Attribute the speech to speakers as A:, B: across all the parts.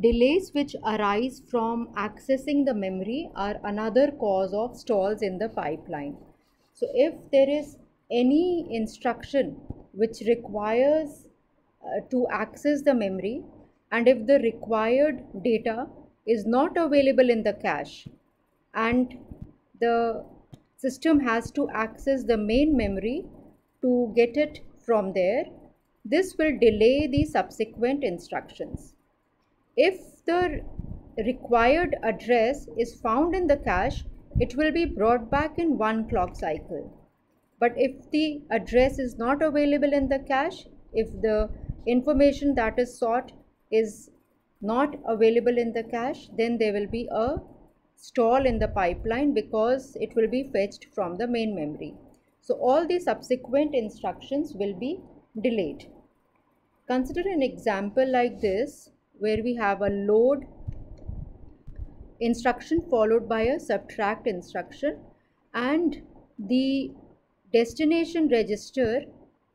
A: Delays which arise from accessing the memory are another cause of stalls in the pipeline. So if there is any instruction which requires uh, to access the memory and if the required data is not available in the cache and the system has to access the main memory to get it from there, this will delay the subsequent instructions. If the required address is found in the cache, it will be brought back in one clock cycle. But if the address is not available in the cache, if the information that is sought is not available in the cache, then there will be a stall in the pipeline because it will be fetched from the main memory. So all the subsequent instructions will be delayed. Consider an example like this where we have a load instruction followed by a subtract instruction and the destination register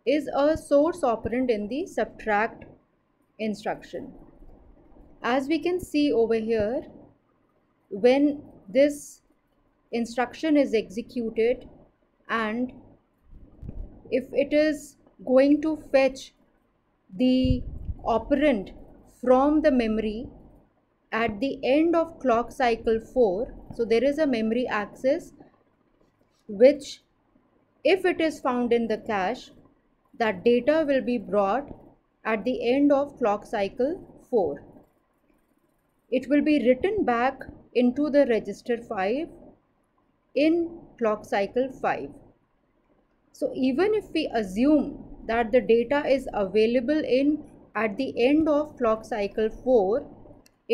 A: is a source operand in the subtract instruction. As we can see over here, when this instruction is executed and if it is going to fetch the operand from the memory at the end of clock cycle 4 so there is a memory access which if it is found in the cache that data will be brought at the end of clock cycle 4 it will be written back into the register 5 in clock cycle 5 so even if we assume that the data is available in at the end of clock cycle 4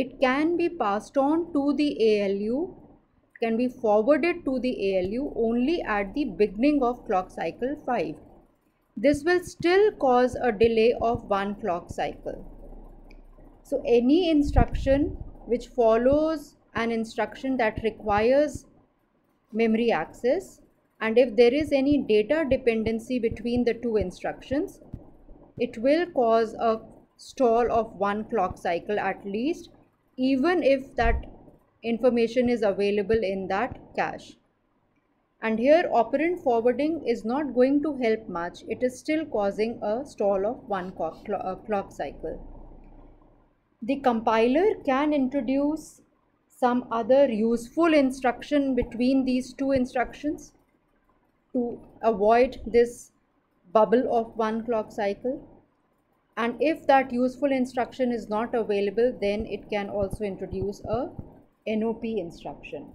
A: it can be passed on to the ALU can be forwarded to the ALU only at the beginning of clock cycle 5 this will still cause a delay of one clock cycle. So any instruction which follows an instruction that requires memory access and if there is any data dependency between the two instructions it will cause a stall of one clock cycle at least even if that information is available in that cache. And here operand forwarding is not going to help much. It is still causing a stall of one clock, uh, clock cycle. The compiler can introduce some other useful instruction between these two instructions to avoid this bubble of one clock cycle and if that useful instruction is not available then it can also introduce a NOP instruction.